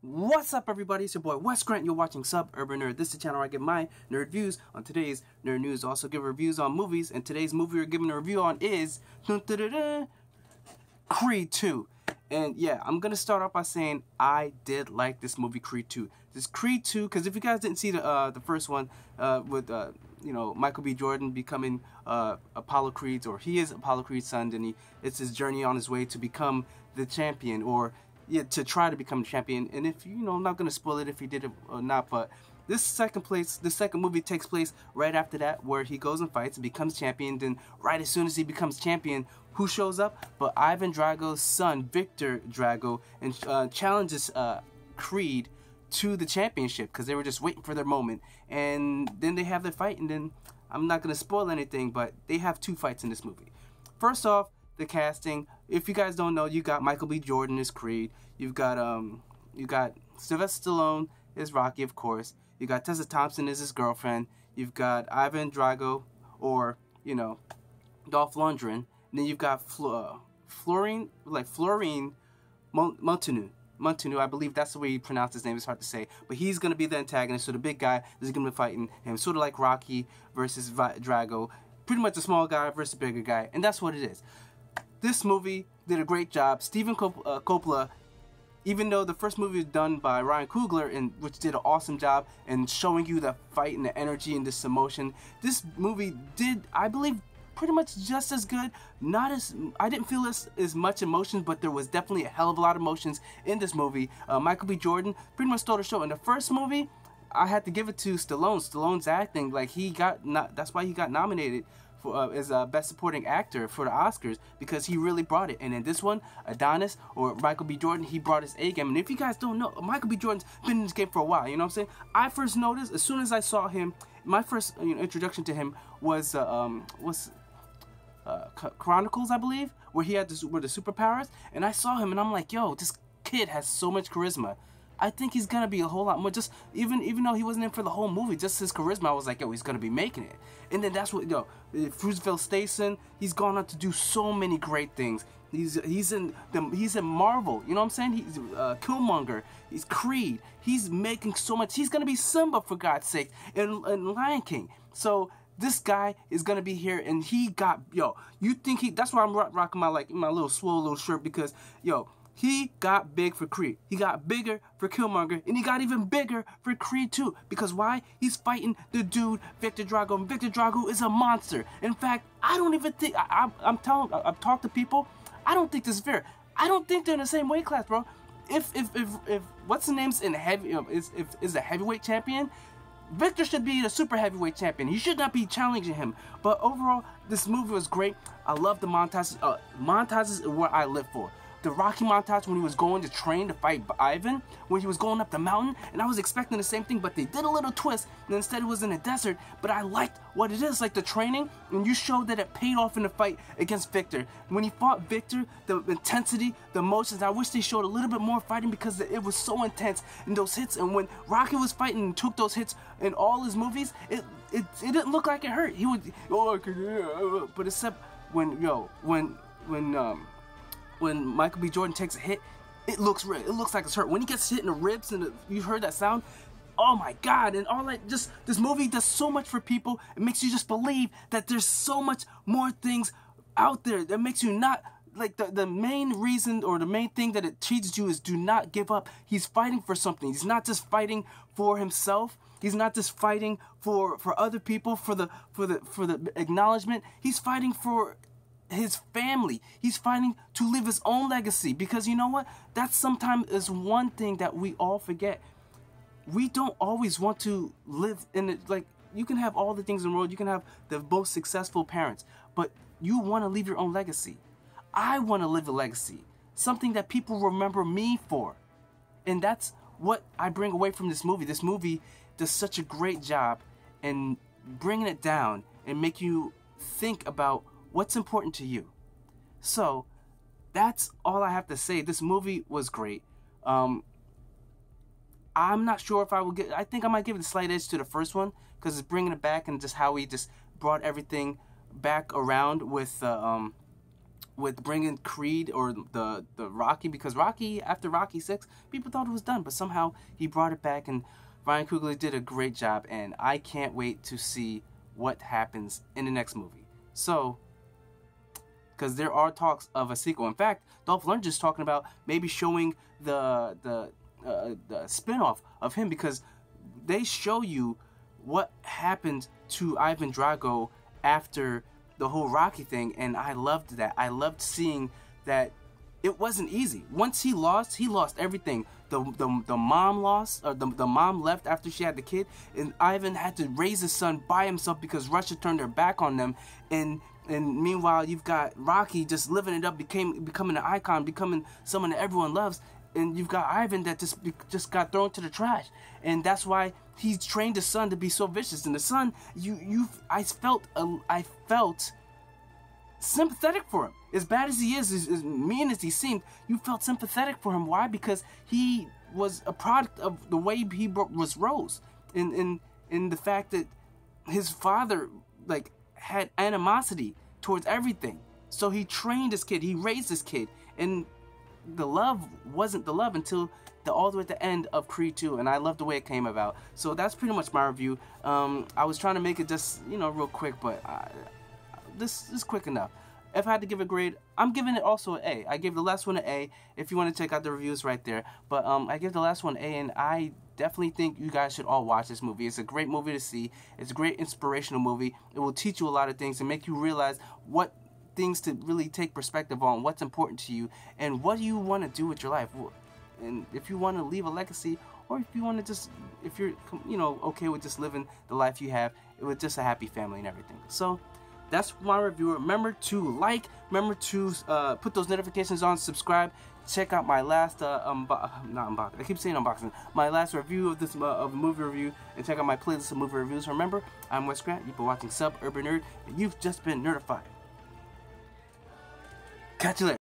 What's up, everybody? It's your boy Wes Grant. You're watching Sub Urban Nerd. This is the channel where I give my nerd views on today's nerd news. Also, give reviews on movies. And today's movie we're giving a review on is Creed 2. And yeah, I'm gonna start off by saying I did like this movie Creed 2. This Creed 2, because if you guys didn't see the uh, the first one uh, with uh, you know Michael B. Jordan becoming uh, Apollo Creed's, or he is Apollo Creed's son, and he it's his journey on his way to become the champion, or yeah, to try to become champion. And if you know, I'm not gonna spoil it if he did it or not, but this second place, the second movie takes place right after that, where he goes and fights and becomes champion. Then, right as soon as he becomes champion, who shows up? But Ivan Drago's son, Viktor Drago, and uh, challenges uh, Creed to the championship because they were just waiting for their moment. And then they have their fight, and then I'm not gonna spoil anything, but they have two fights in this movie. First off, the casting. If you guys don't know, you got Michael B. Jordan as Creed. You've got um, you got Sylvester Stallone as Rocky, of course. You got Tessa Thompson as his girlfriend. You've got Ivan Drago, or you know, Dolph Lundgren. And then you've got Flo- uh, Florian, like Florian Munteanu. Munteanu, I believe that's the way you pronounce his name. It's hard to say, but he's gonna be the antagonist. So the big guy is gonna be fighting him, sort of like Rocky versus Drago. Pretty much a small guy versus a bigger guy, and that's what it is. This movie did a great job. Steven uh, Coppola even though the first movie was done by Ryan Coogler and which did an awesome job in showing you the fight and the energy and this emotion, this movie did I believe pretty much just as good. Not as I didn't feel as, as much emotions, but there was definitely a hell of a lot of emotions in this movie. Uh, Michael B. Jordan pretty much stole the show. In the first movie, I had to give it to Stallone. Stallone's acting like he got not. That's why he got nominated for uh, as a best supporting actor for the Oscars because he really brought it. And in this one, Adonis or Michael B. Jordan, he brought his A game. And if you guys don't know, Michael B. Jordan's been in this game for a while. You know what I'm saying? I first noticed as soon as I saw him. My first you know, introduction to him was uh, um, was uh, Chronicles, I believe, where he had this, where the superpowers. And I saw him, and I'm like, yo, this kid has so much charisma. I think he's gonna be a whole lot more. Just even even though he wasn't in for the whole movie, just his charisma, I was like, yo, he's gonna be making it. And then that's what yo, Fruitvale Station, he's gone on to do so many great things. He's he's in the he's in Marvel. You know what I'm saying? He's uh, Killmonger. He's Creed. He's making so much. He's gonna be Simba for God's sake, and, and Lion King. So this guy is gonna be here, and he got yo. You think he? That's why I'm rocking my like my little swole little shirt because yo he got big for Creed. He got bigger for Killmonger, and he got even bigger for Creed 2. Because why? He's fighting the dude, Viktor Drago, and Viktor Drago is a monster. In fact, I don't even think, I, am telling, I, I've talked to people, I don't think this is fair. I don't think they're in the same weight class, bro. If, if, if, if what's the name's in heavy, is, if, is a heavyweight champion, Viktor should be the super heavyweight champion. He should not be challenging him. But overall, this movie was great. I love the montages. Uh, montages are what I live for the Rocky montage when he was going to train to fight Ivan, when he was going up the mountain, and I was expecting the same thing, but they did a little twist, and instead it was in a desert, but I liked what it is, like the training, and you showed that it paid off in the fight against Viktor. When he fought Viktor, the intensity, the emotions, I wish they showed a little bit more fighting because it was so intense in those hits, and when Rocky was fighting and took those hits in all his movies, it it, it didn't look like it hurt. He would, oh, but except when, yo, when, when, um, when Michael B. Jordan takes a hit, it looks real. it looks like it's hurt. When he gets hit in the ribs and the, you heard that sound, oh my god! And all that just this movie does so much for people. It makes you just believe that there's so much more things out there that makes you not like the, the main reason or the main thing that it teaches you is do not give up. He's fighting for something. He's not just fighting for himself. He's not just fighting for for other people for the for the for the acknowledgement. He's fighting for his family. He's fighting to live his own legacy because you know what? That sometimes is one thing that we all forget. We don't always want to live in it like you can have all the things in the world. You can have the most successful parents, but you want to leave your own legacy. I want to live a legacy, something that people remember me for. And that's what I bring away from this movie. This movie does such a great job in bringing it down and make you think about what's important to you. So, that's all I have to say. This movie was great. Um, I'm not sure if I will get. I think I might give it a slight edge to the first one because it's bringing it back and just how he just brought everything back around with uh, um, with bringing Creed or the the Rocky because Rocky after Rocky Six, people thought it was done, but somehow he brought it back, and Ryan Coogler did a great job, and I can't wait to see what happens in the next movie. So, because there are talks of a sequel. In fact, Dolph Lundgren is talking about maybe showing the the uh, the spinoff of him because they show you what happened to Ivan Drago after the whole Rocky thing, and I loved that. I loved seeing that it wasn't easy. Once he lost, he lost everything. The the, the mom lost, or the, the mom left after she had the kid, and Ivan had to raise his son by himself because Russia turned their back on them. And and meanwhile, you've got Rocky just living it up, became becoming an icon, becoming someone that everyone loves. And you've got Ivan that just just got thrown to the trash, and that's why he trained his son to be so vicious. And the son, you you, I felt I felt sympathetic for him. As bad as he is, as, as mean as he seemed, you felt sympathetic for him. Why? Because he was a product of the way he was rose, and and and the fact that his father like had animosity towards everything. So he trained this kid, he raised this kid, and the love wasn't the love until the all the way at the end of Creed 2, and I love the way it came about. So that's pretty much my review. Um, I was trying to make it just you know real quick, but I, this is quick enough. If I had to give a grade, I'm giving it also an A. I gave the last one an A. If you want to check out the reviews right there, but um, I give the last one an A, and I definitely think you guys should all watch this movie. It's a great movie to see. It's a great inspirational movie. It will teach you a lot of things and make you realize what things to really take perspective on, what's important to you, and what do you want to do with your life. And if you want to leave a legacy, or if you want to just, if you're, you know, okay with just living the life you have with just a happy family and everything. So, that's my review. Remember to like, remember to uh, put those notifications on, subscribe. Check out my last uh, not unboxing. I keep saying unboxing. My last review of this uh, of movie review, and check out my playlist of movie reviews. Remember, I'm Wes Grant. You've been watching Sub Urban Nerd, and you've just been nerdified. Catch you later.